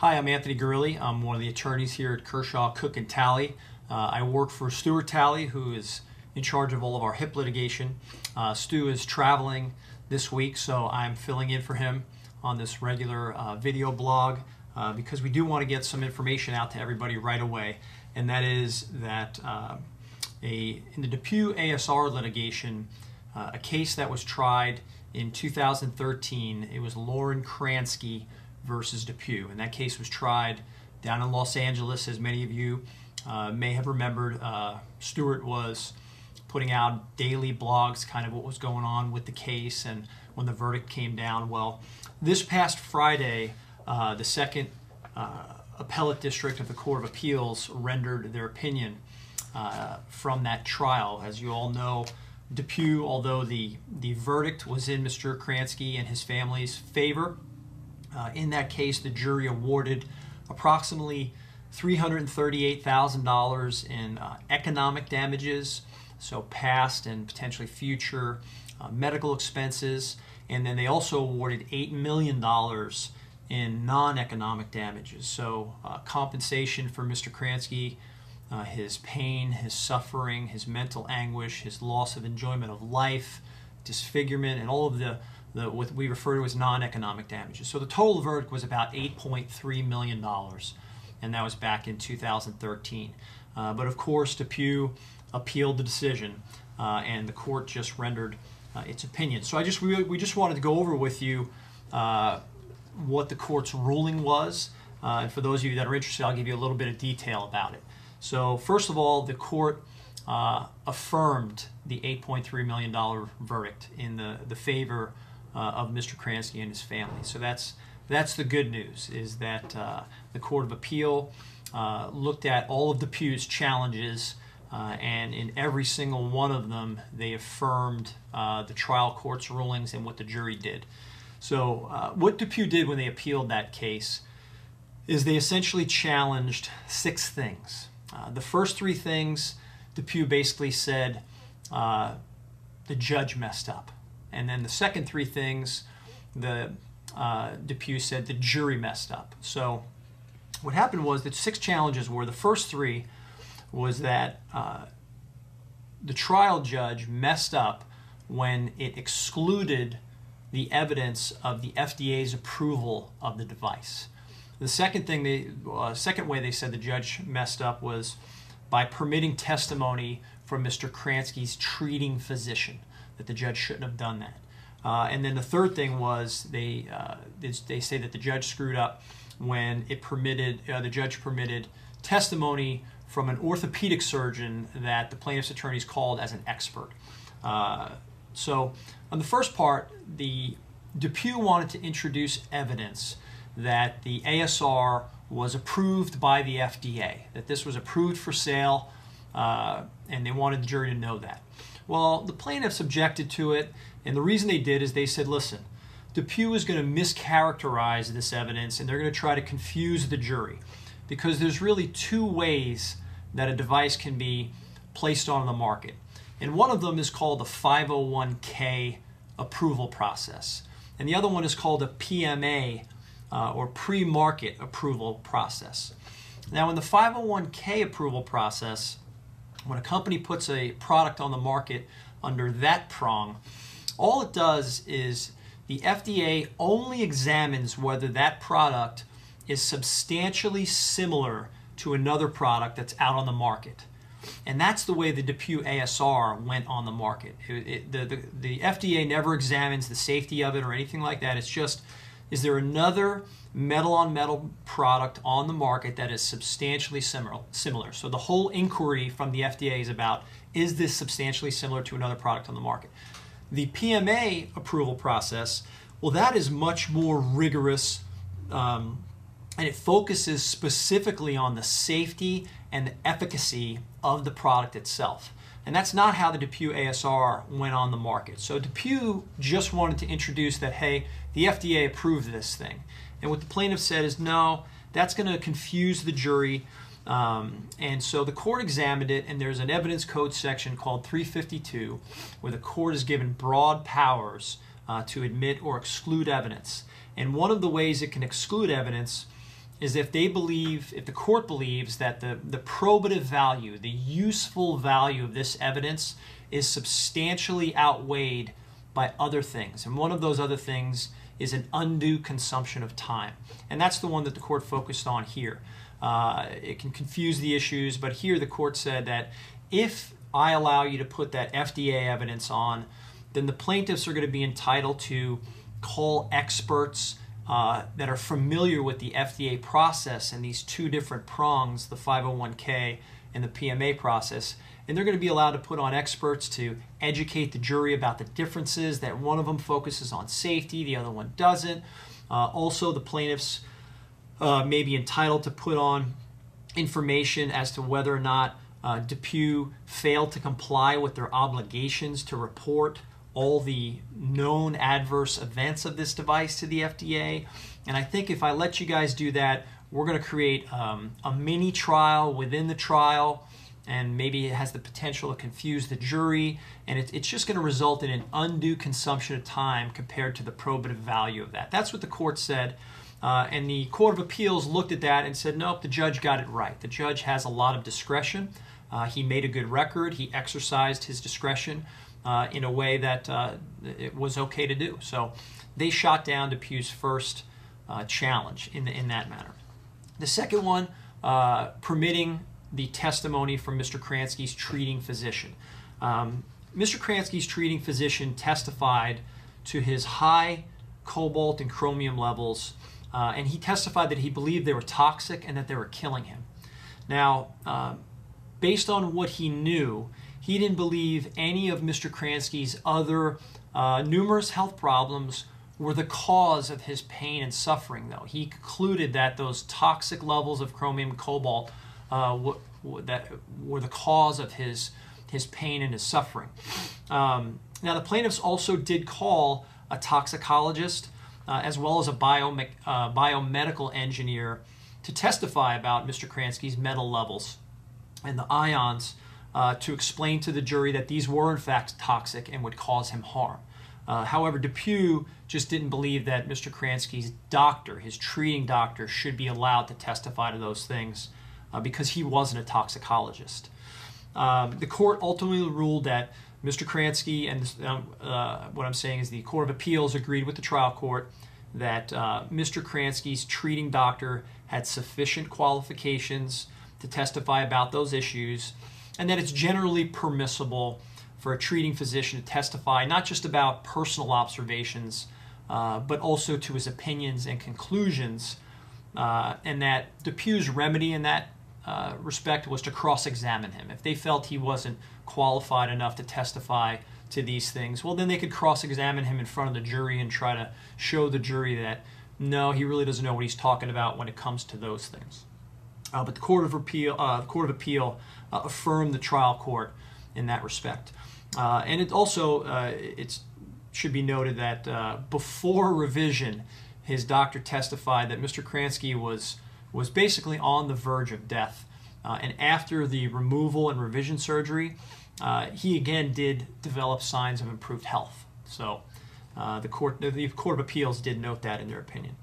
Hi, I'm Anthony Gurley. I'm one of the attorneys here at Kershaw, Cook and Talley. Uh, I work for Stuart Talley, who is in charge of all of our HIP litigation. Uh, Stu is traveling this week, so I'm filling in for him on this regular uh, video blog uh, because we do want to get some information out to everybody right away, and that is that uh, a in the DePuy ASR litigation, uh, a case that was tried in 2013, it was Lauren Kransky versus DePuy, and that case was tried down in Los Angeles, as many of you uh, may have remembered. Uh, Stuart was putting out daily blogs, kind of what was going on with the case, and when the verdict came down. Well, this past Friday, uh, the second uh, appellate district of the Court of Appeals rendered their opinion uh, from that trial. As you all know, DePuy, although the, the verdict was in Mr. Kransky and his family's favor, uh, in that case, the jury awarded approximately $338,000 in uh, economic damages, so past and potentially future uh, medical expenses, and then they also awarded $8 million in non economic damages, so uh, compensation for Mr. Kransky uh, his pain, his suffering, his mental anguish, his loss of enjoyment of life, disfigurement, and all of the, the what we refer to as non-economic damages. So the total verdict was about 8.3 million dollars, and that was back in 2013. Uh, but of course, DePuy appealed the decision, uh, and the court just rendered uh, its opinion. So I just we, we just wanted to go over with you uh, what the court's ruling was. Uh, and for those of you that are interested, I'll give you a little bit of detail about it. So, first of all, the court uh, affirmed the $8.3 million verdict in the, the favor uh, of Mr. Kransky and his family. So that's that's the good news is that uh, the Court of Appeal uh, looked at all of DePuy's challenges uh, and in every single one of them they affirmed uh, the trial court's rulings and what the jury did. So what DePuy did when they appealed that case is they essentially challenged six things. Uh, the first three things, DePuy basically said uh, the judge messed up. And then the second three things, the uh, DePuy said the jury messed up. So what happened was that six challenges were the first three was that uh, the trial judge messed up when it excluded the evidence of the FDA's approval of the device. The second thing they, uh, second way they said the judge messed up was by permitting testimony from Mr. Kransky's treating physician, that the judge shouldn't have done that. Uh, and then the third thing was they, uh, they say that the judge screwed up when it permitted, uh, the judge permitted testimony from an orthopedic surgeon that the plaintiff's attorneys called as an expert. Uh, so on the first part, the DePuy wanted to introduce evidence that the ASR was approved by the FDA, that this was approved for sale, uh, and they wanted the jury to know that. Well, the plaintiffs objected to it, and the reason they did is they said, listen, DePuy is going to mischaracterize this evidence and they're going to try to confuse the jury because there's really two ways that a device can be placed on the market. And one of them is called the 501k approval process. And the other one is called a PMA uh, or pre-market approval process. Now in the 501k approval process, when a company puts a product on the market under that prong, all it does is the FDA only examines whether that product is substantially similar to another product that's out on the market. And that's the way the DePuy ASR went on the market. It, it, the, the, the FDA never examines the safety of it or anything like that. It's just is there another metal on metal product on the market that is substantially similar? So the whole inquiry from the FDA is about is this substantially similar to another product on the market? The PMA approval process, well, that is much more rigorous um, and it focuses specifically on the safety and the efficacy of the product itself. And that's not how the DePuy ASR went on the market. So DePuy just wanted to introduce that, hey, the FDA approved this thing. And what the plaintiff said is, no, that's going to confuse the jury. Um, and so the court examined it, and there's an evidence code section called 352 where the court is given broad powers uh, to admit or exclude evidence. And one of the ways it can exclude evidence is if they believe, if the court believes that the, the probative value, the useful value of this evidence is substantially outweighed by other things. And one of those other things is an undue consumption of time. And that's the one that the court focused on here. Uh, it can confuse the issues, but here the court said that if I allow you to put that FDA evidence on, then the plaintiffs are going to be entitled to call experts uh, that are familiar with the FDA process and these two different prongs, the 501k and the PMA process. And they're going to be allowed to put on experts to educate the jury about the differences, that one of them focuses on safety, the other one doesn't. Uh, also, the plaintiffs uh, may be entitled to put on information as to whether or not uh, DePuy failed to comply with their obligations to report all the known adverse events of this device to the FDA. And I think if I let you guys do that, we're going to create um, a mini trial within the trial, and maybe it has the potential to confuse the jury, and it, it's just going to result in an undue consumption of time compared to the probative value of that. That's what the court said. Uh, and the Court of Appeals looked at that and said, nope, the judge got it right. The judge has a lot of discretion. Uh, he made a good record. He exercised his discretion uh, in a way that uh, it was okay to do. So they shot down DePuy's first uh, challenge in, the, in that manner. The second one, uh, permitting the testimony from Mr. Kransky's treating physician. Um, Mr. Kransky's treating physician testified to his high cobalt and chromium levels, uh, and he testified that he believed they were toxic and that they were killing him. Now, uh, based on what he knew, he didn't believe any of Mr. Kransky's other uh, numerous health problems were the cause of his pain and suffering, though. He concluded that those toxic levels of chromium cobalt uh, w- w- that were the cause of his, his pain and his suffering. Um, now, the plaintiffs also did call a toxicologist uh, as well as a biome- uh, biomedical engineer to testify about Mr. Kransky's metal levels and the ions uh, to explain to the jury that these were in fact toxic and would cause him harm. Uh, however, DePuy just didn't believe that Mr. Kransky's doctor, his treating doctor, should be allowed to testify to those things uh, because he wasn't a toxicologist. Um, the court ultimately ruled that Mr. Kransky and um, uh, what I'm saying is the Court of Appeals agreed with the trial court that uh, Mr. Kransky's treating doctor had sufficient qualifications to testify about those issues and that it's generally permissible for a treating physician to testify not just about personal observations, uh, but also to his opinions and conclusions, uh, and that DePuy's remedy in that uh, respect was to cross examine him. If they felt he wasn't qualified enough to testify to these things, well, then they could cross examine him in front of the jury and try to show the jury that no, he really doesn't know what he's talking about when it comes to those things. Uh, but the Court of Appeal, uh, Court of Appeal uh, affirm the trial court in that respect. Uh, and it also uh, it should be noted that uh, before revision, his doctor testified that Mr. Kransky was was basically on the verge of death. And after the removal and revision surgery, he again did develop signs of improved health. So the court the Court of Appeals did note that in their opinion.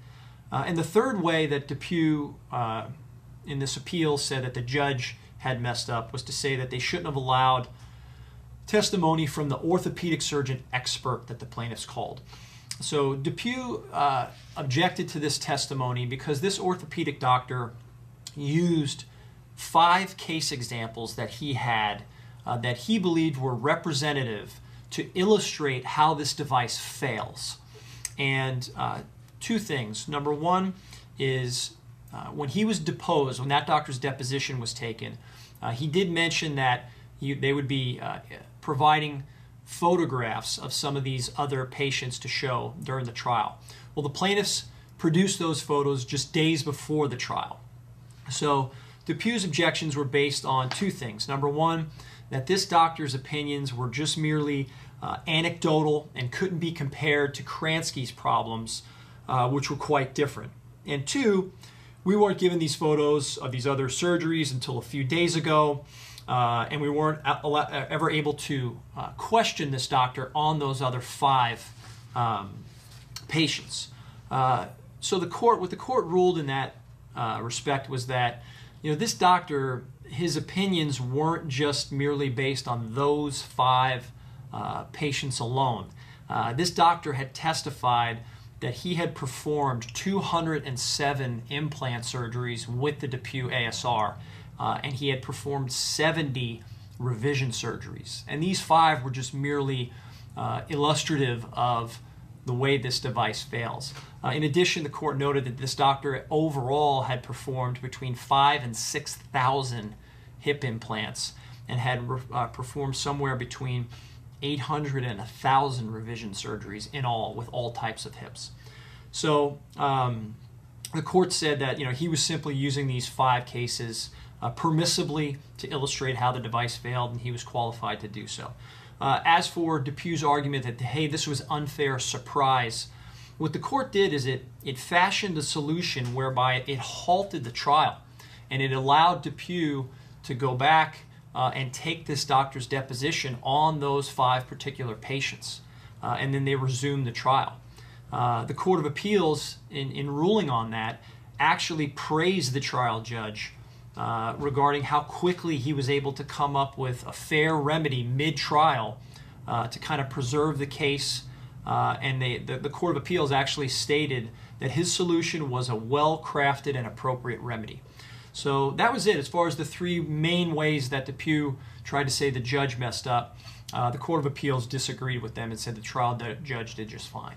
and the third way that DePuy in this appeal said that the judge had messed up was to say that they shouldn't have allowed testimony from the orthopedic surgeon expert that the plaintiffs called. So DePuy uh, objected to this testimony because this orthopedic doctor used five case examples that he had uh, that he believed were representative to illustrate how this device fails. And uh, two things. Number one is uh, when he was deposed, when that doctor's deposition was taken, uh, he did mention that he, they would be uh, providing photographs of some of these other patients to show during the trial. Well, the plaintiffs produced those photos just days before the trial. So DePuy's objections were based on two things. Number one, that this doctor's opinions were just merely uh, anecdotal and couldn't be compared to Kransky's problems, uh, which were quite different. And two, we weren't given these photos of these other surgeries until a few days ago, uh, and we weren't ever able to uh, question this doctor on those other five um, patients. Uh, so the court, what the court ruled in that uh, respect was that, you know, this doctor, his opinions weren't just merely based on those five uh, patients alone. Uh, this doctor had testified that he had performed 207 implant surgeries with the DePuy ASR, uh, and he had performed 70 revision surgeries. And these five were just merely uh, illustrative of the way this device fails. Uh, in addition, the court noted that this doctor overall had performed between five and 6,000 hip implants and had uh, performed somewhere between 800 and 1,000 revision surgeries in all with all types of hips. So um, the court said that you know he was simply using these five cases uh, permissibly to illustrate how the device failed, and he was qualified to do so. Uh, as for DePuy's argument that hey, this was unfair surprise, what the court did is it it fashioned a solution whereby it halted the trial, and it allowed DePuy to go back uh, and take this doctor's deposition on those five particular patients. Uh, and then they resume the trial. Uh, the Court of Appeals, in, in ruling on that, actually praised the trial judge uh, regarding how quickly he was able to come up with a fair remedy mid trial uh, to kind of preserve the case. Uh, and they, the, the Court of Appeals actually stated that his solution was a well crafted and appropriate remedy. So that was it as far as the three main ways that DePuy tried to say the judge messed up. Uh, the Court of Appeals disagreed with them and said the trial judge did just fine.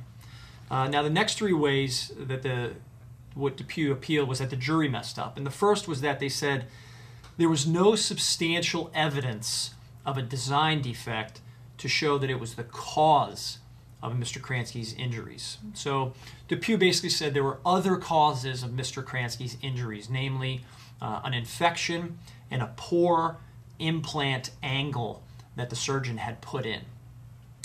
Uh, now, the next three ways that the what DePuy appealed was that the jury messed up. And the first was that they said there was no substantial evidence of a design defect to show that it was the cause of Mr. Kransky's injuries. So DePuy basically said there were other causes of Mr. Kransky's injuries, namely uh, an infection, and a poor implant angle that the surgeon had put in.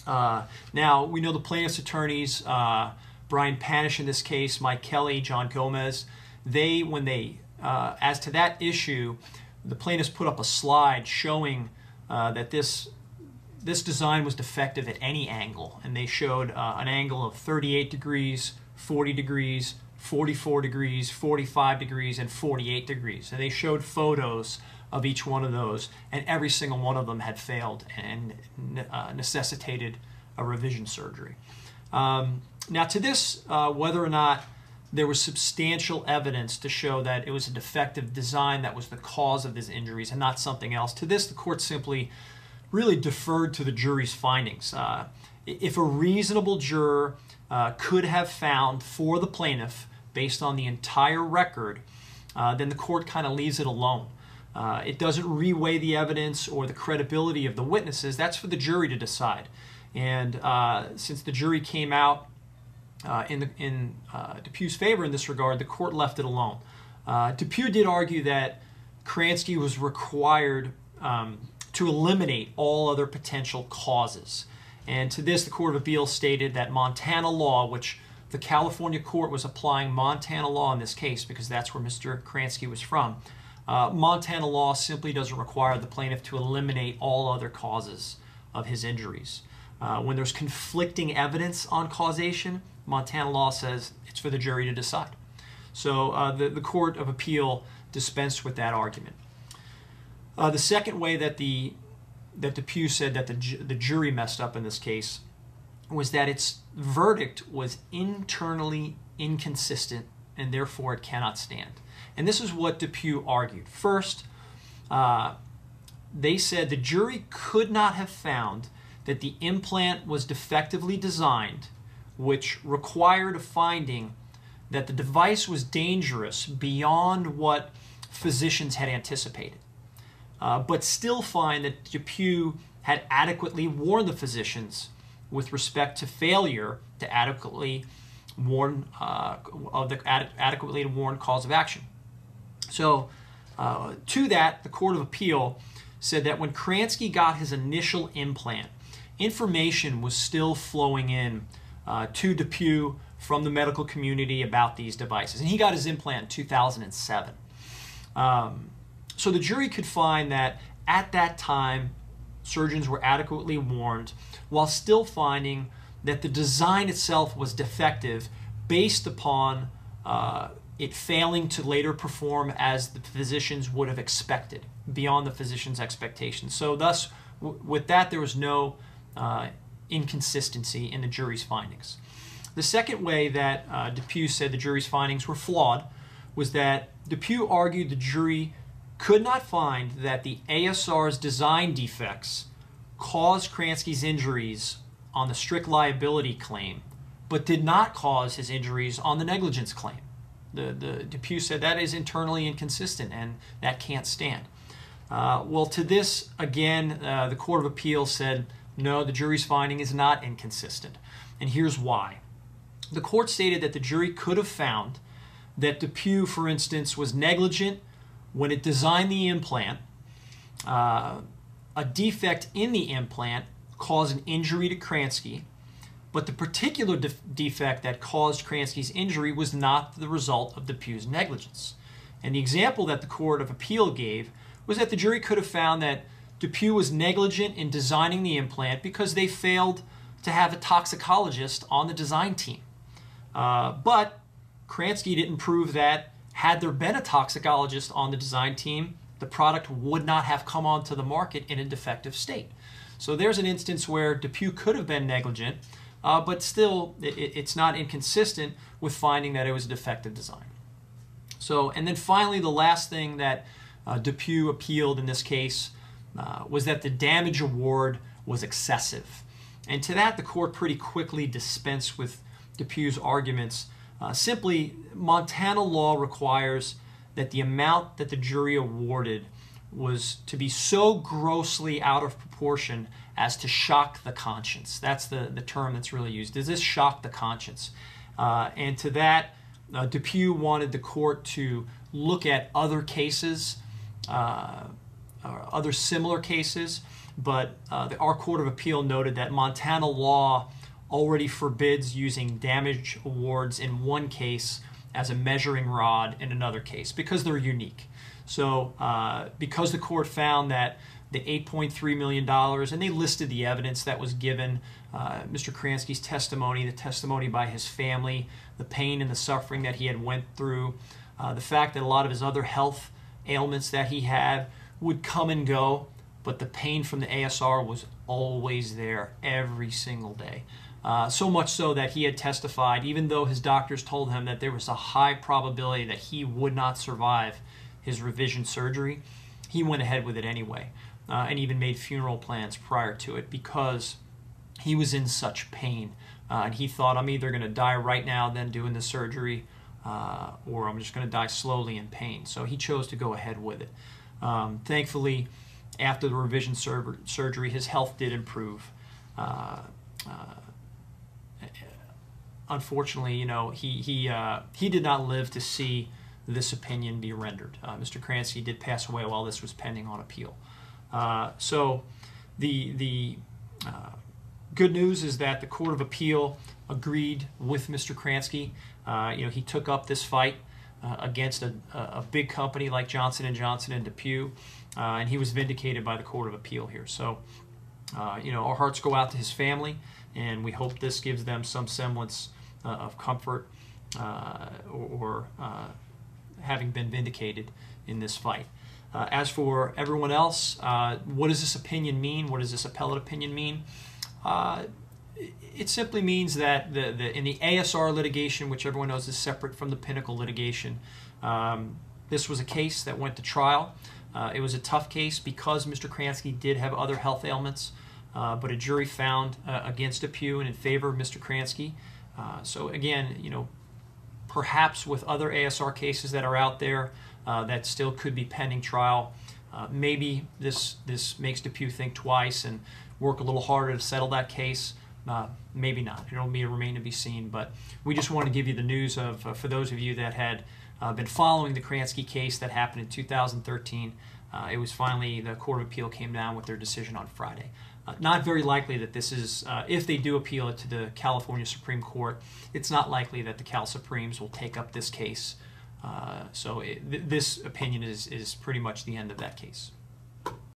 Uh, now, we know the plaintiff's attorneys, uh, Brian Panish in this case, Mike Kelly, John Gomez, they, when they, uh, as to that issue, the plaintiffs put up a slide showing uh, that this this design was defective at any angle, and they showed uh, an angle of 38 degrees, 40 degrees, 44 degrees, 45 degrees, and 48 degrees. And they showed photos of each one of those, and every single one of them had failed and uh, necessitated a revision surgery. Um, now, to this, uh, whether or not there was substantial evidence to show that it was a defective design that was the cause of his injuries and not something else, to this, the court simply really deferred to the jury's findings. Uh, if a reasonable juror uh, could have found for the plaintiff based on the entire record, uh, then the court kind of leaves it alone. Uh, it doesn't reweigh the evidence or the credibility of the witnesses. That's for the jury to decide. And uh, since the jury came out uh, in, the, in uh, DePuy's favor in this regard, the court left it alone. DePuy did argue that Kransky was required um, to eliminate all other potential causes. And to this, the Court of Appeals stated that Montana law, which the California court was applying Montana law in this case because that's where Mr. Kransky was from. Uh, Montana law simply doesn't require the plaintiff to eliminate all other causes of his injuries. Uh, when there's conflicting evidence on causation, Montana law says it's for the jury to decide. So uh, the, the Court of Appeal dispensed with that argument. Uh, the second way that the that DePuy said that the, the jury messed up in this case was that its verdict was internally inconsistent and therefore it cannot stand. And this is what DePuy argued. First, uh, they said the jury could not have found that the implant was defectively designed, which required a finding that the device was dangerous beyond what physicians had anticipated, uh, but still find that DePuy had adequately warned the physicians with respect to failure to adequately warn uh, of the ad- adequately warned cause of action. So, uh, to that, the Court of Appeal said that when Kransky got his initial implant, information was still flowing in uh, to DePuy from the medical community about these devices. And he got his implant in 2007. Um, so the jury could find that at that time, surgeons were adequately warned while still finding that the design itself was defective based upon uh, it failing to later perform as the physicians would have expected, beyond the physician's expectations. So, thus, with that, there was no uh, inconsistency in the jury's findings. The second way that uh, DePuy said the jury's findings were flawed was that DePuy argued the jury could not find that the ASR's design defects caused Kransky's injuries on the strict liability claim, but did not cause his injuries on the negligence claim. The, the DePuy said that is internally inconsistent and that can't stand. Uh, well, to this, again, uh, the Court of Appeals said no, the jury's finding is not inconsistent. And here's why. The court stated that the jury could have found that DePuy, for instance, was negligent when it designed the implant. Uh, a defect in the implant caused an injury to Kransky, but the particular de- defect that caused Kransky's injury was not the result of DePuy's negligence. And the example that the Court of Appeal gave was that the jury could have found that DePuy was negligent in designing the implant because they failed to have a toxicologist on the design team. Uh, but Kransky didn't prove that had there been a toxicologist on the design team, the product would not have come onto the market in a defective state. So there's an instance where DePuy could have been negligent, uh, but still it, it's not inconsistent with finding that it was a defective design. So, and then finally, the last thing that uh, DePuy appealed in this case uh, was that the damage award was excessive. And to that, the court pretty quickly dispensed with DePuy's arguments. Uh, simply, Montana law requires that the amount that the jury awarded was to be so grossly out of proportion as to shock the conscience. That's the, the term that's really used. Does this shock the conscience? Uh, and to that, uh, DePuy wanted the court to look at other cases, uh, other similar cases, but uh, the, our Court of Appeal noted that Montana law already forbids using damage awards in one case as a measuring rod in another case because they're unique. So, uh, because the court found that the $8.3 million, and they listed the evidence that was given uh, Mr. Kransky's testimony, the testimony by his family, the pain and the suffering that he had went through, uh, the fact that a lot of his other health ailments that he had would come and go, but the pain from the ASR was always there every single day. Uh, so much so that he had testified, even though his doctors told him that there was a high probability that he would not survive his revision surgery, he went ahead with it anyway uh, and even made funeral plans prior to it because he was in such pain. Uh, and he thought, I'm either going to die right now, then doing the surgery, uh, or I'm just going to die slowly in pain. So he chose to go ahead with it. Um, thankfully, after the revision sur- surgery, his health did improve. Uh, uh, unfortunately, you know, he he uh, he did not live to see this opinion be rendered. Uh, Mr. Kransky did pass away while this was pending on appeal. Uh, so, the the uh, good news is that the Court of Appeal agreed with Mr. Kransky. Uh, you know, he took up this fight uh, against a, a big company like Johnson and Johnson and DePuy, and he was vindicated by the Court of Appeal here. So. You know, our hearts go out to his family, and we hope this gives them some semblance uh, of comfort uh, or, uh, having been vindicated in this fight. Uh, as for everyone else, uh, what does this opinion mean? What does this appellate opinion mean? Uh, it simply means that the, the, in the ASR litigation, which everyone knows is separate from the Pinnacle litigation, um, this was a case that went to trial. it was a tough case because Mr. Kransky did have other health ailments, but a jury found against DePuy and in favor of Mr. Kransky. Uh, so again, you know, perhaps with other ASR cases that are out there uh, that still could be pending trial, uh, maybe this this makes DePuy think twice and work a little harder to settle that case. Uh, maybe not. It'll be remain to be seen. But we just want to give you the news of uh, for those of you that had been following the Kransky case that happened in 2013. it was finally the Court of Appeal came down with their decision on Friday. Uh, not very likely that this is, uh, if they do appeal it to the California Supreme Court, it's not likely that the Cal Supremes will take up this case. Uh, so it, th- this opinion is, is pretty much the end of that case.